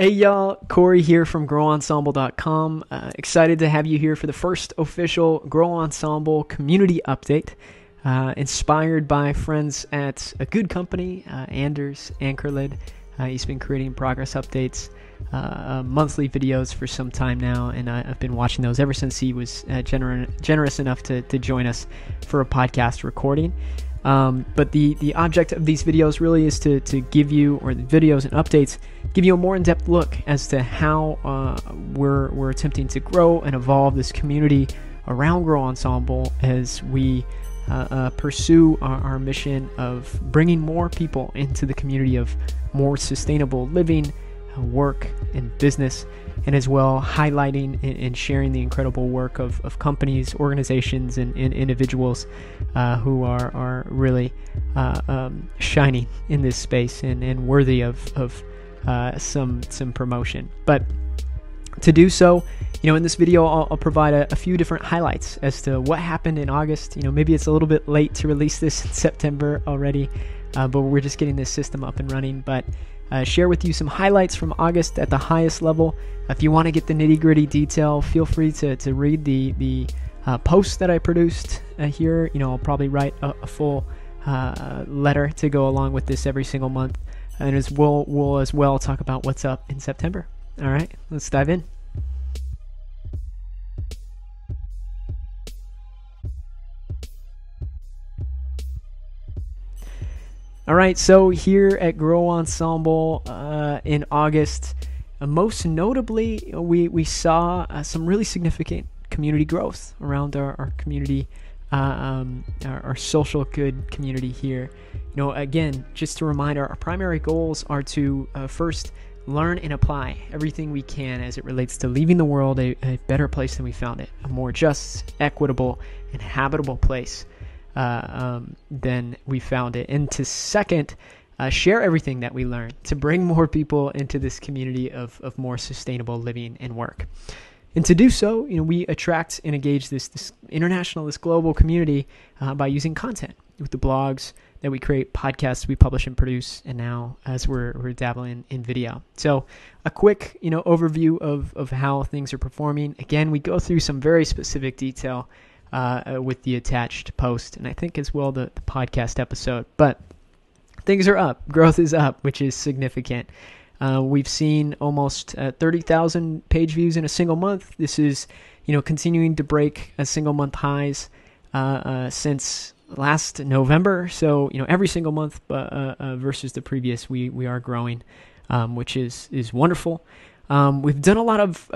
Hey y'all, Cory here from GrowEnsemble.com. Uh, excited to have you here for the first official Grow Ensemble community update. Uh, inspired by friends at a good company, uh, Anders Ankarlid. Uh, he's been creating progress updates, uh, uh, monthly videos for some time now, and I, have been watching those ever since he was gener- generous enough to, to join us for a podcast recording. Um, but the, the object of these videos really is to, to give you, or the videos and updates, give you a more in depth look as to how uh, we're, we're attempting to grow and evolve this community around Grow Ensemble as we uh, uh, pursue our, our, mission of bringing more people into the community of more sustainable living, uh, work, and business and as well highlighting and, sharing the incredible work of, of companies, organizations, and, and individuals uh, who are, are really uh, um, shining in this space and, and worthy of, of uh, some, some promotion. But to do so, you know, in this video, I'll, I'll provide a, a, few different highlights as to what happened in August. You know, maybe it's a little bit late to release this in September already, uh, but we're just getting this system up and running. But uh, share with you some highlights from August at the highest level. If you want to get the nitty gritty detail, feel free to, to read the, the uh, post that I produced uh, here. You know, I'll probably write a, a full uh, letter to go along with this every single month. And as we'll, we'll as well talk about what's up in September. All right, let's dive in. All right, so here at Grow Ensemble uh, in August, uh, most notably, we, we saw uh, some really significant community growth around our, our community, uh, um, our, our, social good community here. You know, again, just to remind our, primary goals are to uh, first learn and apply everything we can as it relates to leaving the world a, a better place than we found it, a more just, equitable, and habitable place uh, um, then we found it. And to second, uh, share everything that we learn to bring more people into this community of, of more sustainable living and work. And to do so, you know, we attract and engage this, this international, this global community uh, by using content with the blogs that we create, podcasts we publish and produce, and now as we're, we're dabbling in video. So a quick, you know, overview of, of how things are performing. Again, we go through some very specific detail uh, with the attached post, and I think as well the, the podcast episode. But things are up, growth is up, which is significant. Uh, we've seen almost uh, 30,000 page views in a single month. This is, you know, continuing to break a single month highs uh, uh since last November. So, you know, every single month uh, uh, versus the previous, we we are growing, um, which is is wonderful. Um, we've done a lot of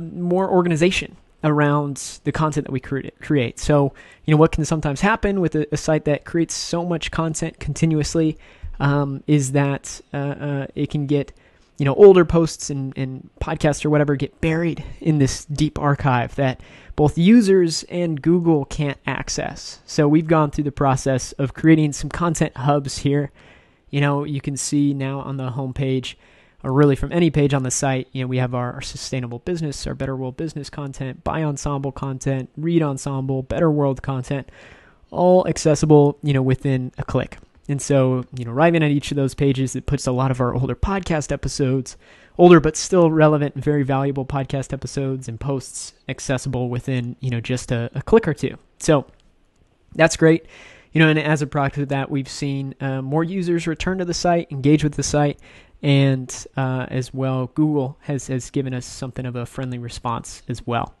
more organization around the content that we create. So, you know, what can sometimes happen with a, a site that creates so much content continuously um, is that uh, uh, it can get, you know, older posts and, and podcasts or whatever get buried in this deep archive that both users and Google can't access. So, we've gone through the process of creating some content hubs here. You know, you can see now on the homepage or really from any page on the site, you know, we have our, our, sustainable business, our better world business content, buy ensemble content, read ensemble, better world content, all accessible, you know, within a click. And so, you know, arriving at each of those pages, it puts a lot of our older podcast episodes, older but still relevant and very valuable podcast episodes and posts accessible within, you know, just a, a click or two. So that's great. You know, and as a product of that, we've seen uh, more users return to the site, engage with the site, and uh, as well google has, has given us something of a friendly response as well.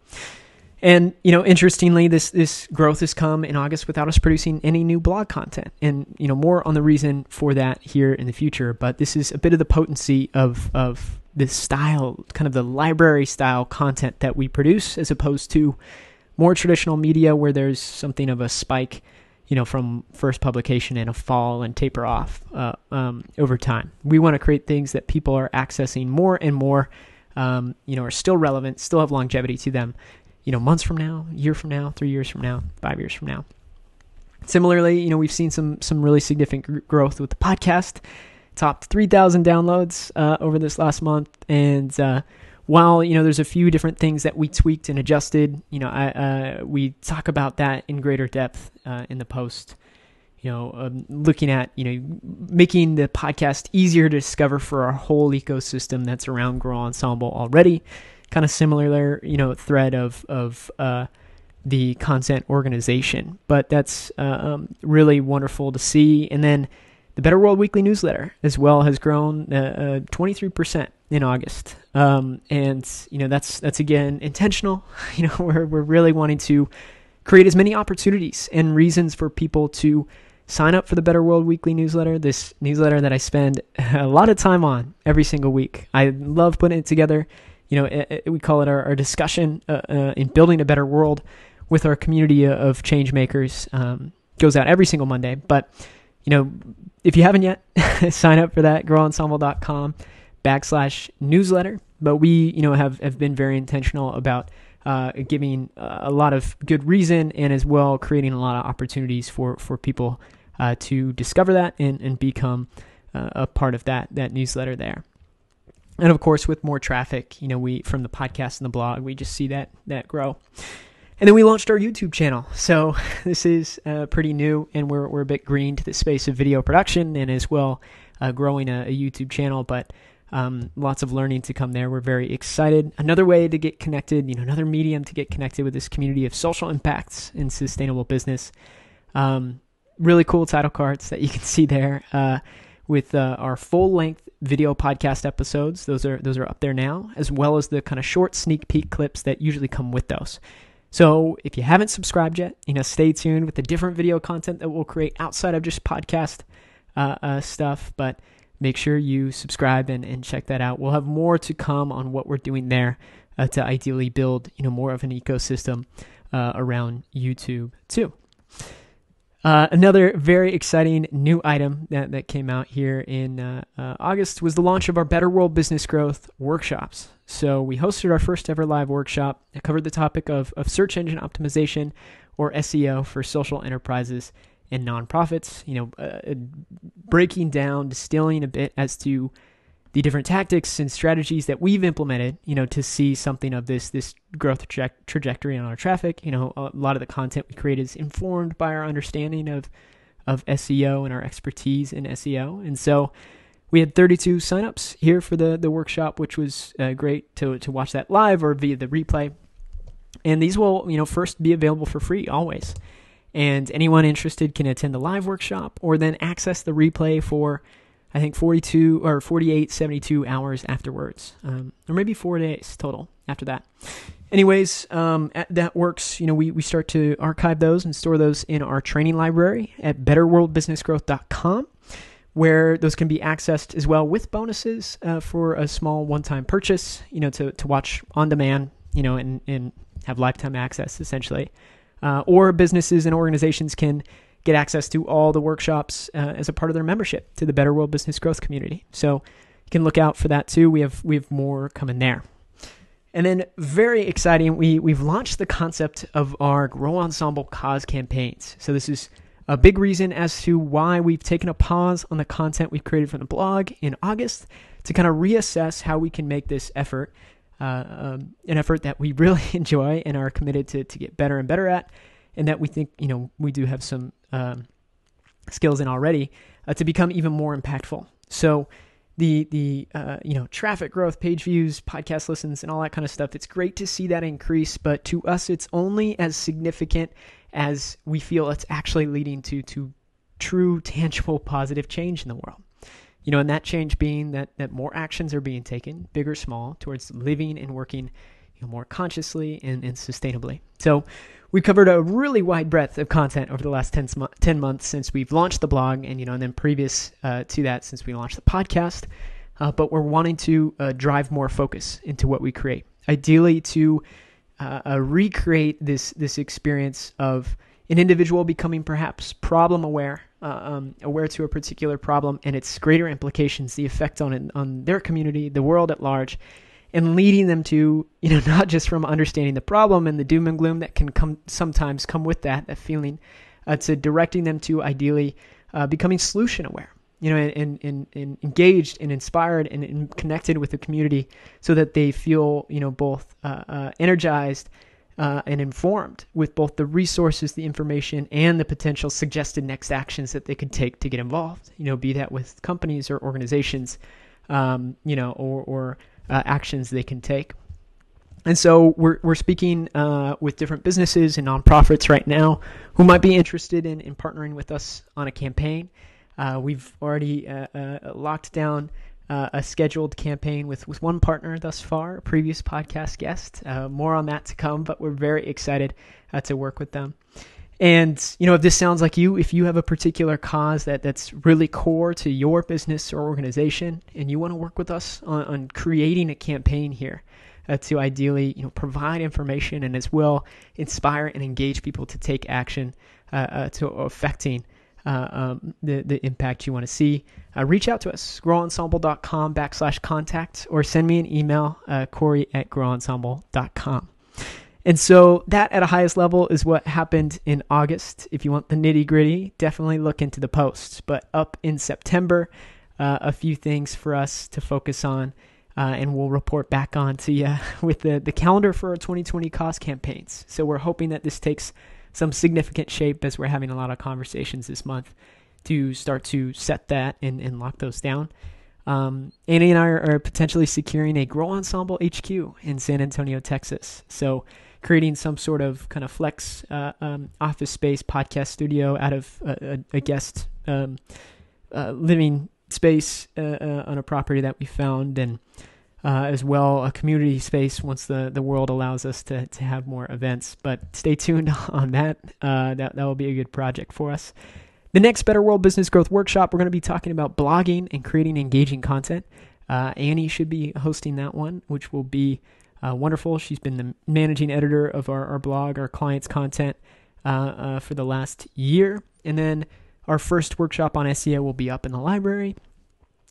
And you know interestingly this this growth has come in august without us producing any new blog content. And you know more on the reason for that here in the future but this is a bit of the potency of of this style kind of the library style content that we produce as opposed to more traditional media where there's something of a spike you know, from first publication in a fall and taper off uh, um, over time. We want to create things that people are accessing more and more, um, you know, are still relevant, still have longevity to them, you know, months from now, year from now, three years from now, five years from now. Similarly, you know, we've seen some some really significant growth with the podcast. Topped 3,000 downloads uh, over this last month, and uh, while you know there's a few different things that we tweaked and adjusted, you know, I, uh, we talk about that in greater depth uh, in the post. you know, um, looking at, you know, making the podcast easier to discover for our whole ecosystem that's around Grow Ensemble already. Kind of similar, you know, thread of, of, uh, the content organization, but that's uh, um, really wonderful to see. And then the Better World Weekly newsletter as well has grown uh, 23% uh, in August. Um, and, you know, that's, that's again intentional. You know, we're, we're really wanting to create as many opportunities and reasons for people to sign up for the Better World Weekly newsletter. This newsletter that I spend a lot of time on every single week. I love putting it together. You know, it, it, we call it our, our discussion uh, uh, in building a better world with our community of change makers. Um, goes out every single Monday. But, you know, if you haven't yet, sign up for that, growensemble.com backslash newsletter. But we, you know, have, have been very intentional about uh, giving a lot of good reason and as well creating a lot of opportunities for, for people uh, to discover that and, and become uh, a part of that that newsletter there. And of course, with more traffic, you know, we from the podcast and the blog, we just see that that grow. And then we launched our YouTube channel. So this is uh, pretty new, and we're we're a bit green to the space of video production and as well uh, growing a, a, YouTube channel. But um, lots of learning to come there. We're very excited. Another way to get connected, you know, another medium to get connected with this community of social impacts in sustainable business. Um, really cool title cards that you can see there uh, with uh, our full length video podcast episodes. Those are those are up there now, as well as the kind of short sneak peek clips that usually come with those. So if you haven't subscribed yet, you know, stay tuned with the different video content that we'll create outside of just podcast uh, uh stuff. But make sure you subscribe and, and check that out. We'll have more to come on what we're doing there uh, to ideally build, you know, more of an ecosystem uh, around YouTube too. Uh, another very exciting new item that, that came out here in uh, uh, August was the launch of our Better World Business Growth workshops. So, we hosted our first ever live workshop that covered the topic of, of search engine optimization or SEO for social enterprises and nonprofits. You know, uh, breaking down, distilling a bit as to the different tactics and strategies that we've implemented, you know, to see something of this this growth tra- trajectory on our traffic. You know, a lot of the content we create is informed by our understanding of of SEO and our expertise in SEO. And so we had 32 signups here for the the workshop, which was uh, great to to watch that live or via the replay. And these will, you know, first be available for free always. And anyone interested can attend the live workshop or then access the replay for I think 42 or 48, 72 hours afterwards, um, or maybe four days total after that. Anyways, um, that works. You know, we, we start to archive those and store those in our training library at betterworldbusinessgrowth.com, where those can be accessed as well with bonuses uh, for a small one-time purchase. You know, to to watch on demand. You know, and and have lifetime access essentially. Uh, or businesses and organizations can get access to all the workshops uh, as a part of their membership to the Better World Business Growth community. So you can look out for that too. We have we have more coming there. And then very exciting, we we've launched the concept of our Grow Ensemble cause campaigns. So this is a big reason as to why we've taken a pause on the content we've created for the blog in August to kind of reassess how we can make this effort um, an effort that we really enjoy and are committed to, to get better and better at, and that we think you know we do have some um, skills in already uh, to become even more impactful. So the the uh, you know traffic growth, page views, podcast listens, and all that kind of stuff. It's great to see that increase, but to us, it's only as significant as we feel it's actually leading to to true, tangible, positive change in the world. You know, and that change being that that more actions are being taken, big or small, towards living and working you know, more consciously and, and sustainably. So we covered a really wide breadth of content over the last 10, 10 months since we've launched the blog and you know and then previous uh, to that since we launched the podcast uh, but we're wanting to uh, drive more focus into what we create ideally to uh, uh, recreate this this experience of an individual becoming perhaps problem aware uh, um, aware to a particular problem and its greater implications the effect on it, on their community the world at large and leading them to you know not just from understanding the problem and the doom and gloom that can come sometimes come with that that feeling uh, to directing them to ideally uh, becoming solution aware you know and, and, and engaged and inspired and, and, connected with the community so that they feel you know both uh, uh energized uh, and informed with both the resources, the information, and the potential suggested next actions that they could take to get involved. You know, be that with companies or organizations, um, you know, or, or uh, actions they can take. And so we're, we're speaking uh, with different businesses and nonprofits right now who might be interested in, in partnering with us on a campaign. Uh, we've already uh, uh, locked down uh, a scheduled campaign with, with one partner thus far, a previous podcast guest. Uh, more on that to come, but we're very excited uh, to work with them. And you know, if this sounds like you, if you have a particular cause that that's really core to your business or organization, and you want to work with us on, on creating a campaign here uh, to ideally, you know, provide information and as well inspire and engage people to take action uh, uh, to affecting uh, um, the, the impact you want to see, uh, reach out to us, growensemble.com backslash contact, or send me an email, uh, Cory at growensemble.com. And so that at a highest level is what happened in August. If you want the nitty gritty, definitely look into the posts. But up in September, uh, a few things for us to focus on. Uh, and we'll report back on to you with the, the calendar for our 2020 cost campaigns. So we're hoping that this takes some significant shape as we're having a lot of conversations this month to start to set that and, and lock those down. Um, Annie and I are, are, potentially securing a Grow Ensemble HQ in San Antonio, Texas. So, creating some sort of kind of flex uh, um, office space podcast studio out of a, a, a guest um, uh, living space uh, uh on a property that we found and uh, as well a community space once the, the world allows us to, to have more events. But stay tuned on that. Uh, that that will be a good project for us. The next Better World Business Growth Workshop, we're going to be talking about blogging and creating engaging content. Uh, Annie should be hosting that one, which will be uh, wonderful. She's been the managing editor of our, our blog, our clients' content uh, uh, for the last year. And then our first workshop on SEO will be up in the library.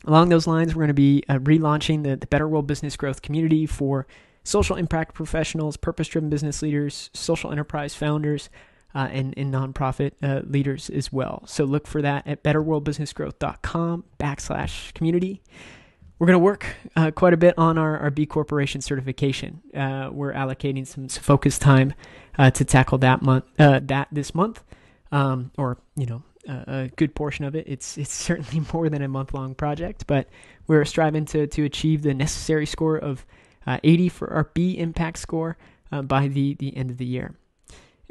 Along those lines, we're going to be uh, relaunching the, the Better World Business Growth community for social impact professionals, purpose driven business leaders, social enterprise founders, uh, and, and nonprofit uh, leaders as well. So look for that at betterworldbusinessgrowth.com backslash community. We're going to work uh, quite a bit on our, our B Corporation certification. Uh, we're allocating some focus time uh, to tackle that month, uh, that this month, um, or you know, a good portion of it. It's it's certainly more than a month long project, but we're striving to to achieve the necessary score of uh, 80 for our B impact score uh, by the the end of the year.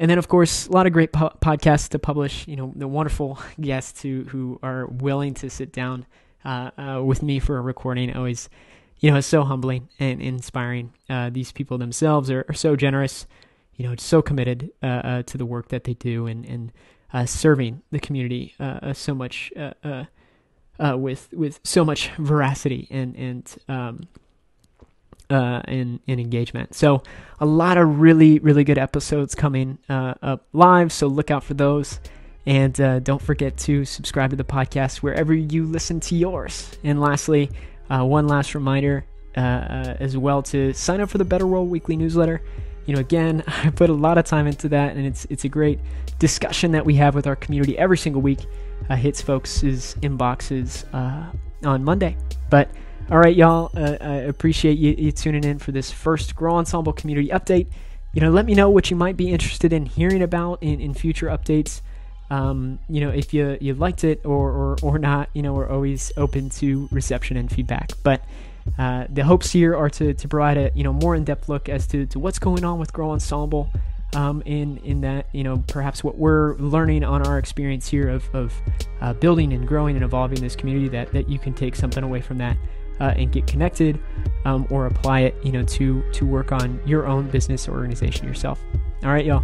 And then, of course, a lot of great po- podcasts to publish. You know, the wonderful guests who who are willing to sit down uh, uh with me for a recording. Always, you know, it's so humbling and inspiring. Uh, these people themselves are, are so generous. You know, so committed uh, to the work that they do, and and uh, serving the community uh, uh so much uh, uh, with with so much veracity and and um, and, and engagement. So a lot of really really good episodes coming up live. So look out for those. And don't forget to subscribe to the podcast wherever you listen to yours. And lastly, one last reminder uh, uh, as well to sign up for the Better World Weekly newsletter you know, again, I put a lot of time into that, and it's it's a great discussion that we have with our community every single week. Uh, hits folks' inboxes uh, on Monday. But all right, y'all, uh, I appreciate you, you, tuning in for this first Grow Ensemble community update. You know, let me know what you might be interested in hearing about in, in future updates. Um, you know, if you you liked it or, or or not, you know, we're always open to reception and feedback. But uh, the hopes here are to, to provide a you know more in-depth look as to, to what's going on with Grow Ensemble um, in in that you know perhaps what we're learning on our experience here of, of uh, building and growing and evolving this community that, that you can take something away from that uh, and get connected um, or apply it you know to to work on your own business or organization yourself. All right y'all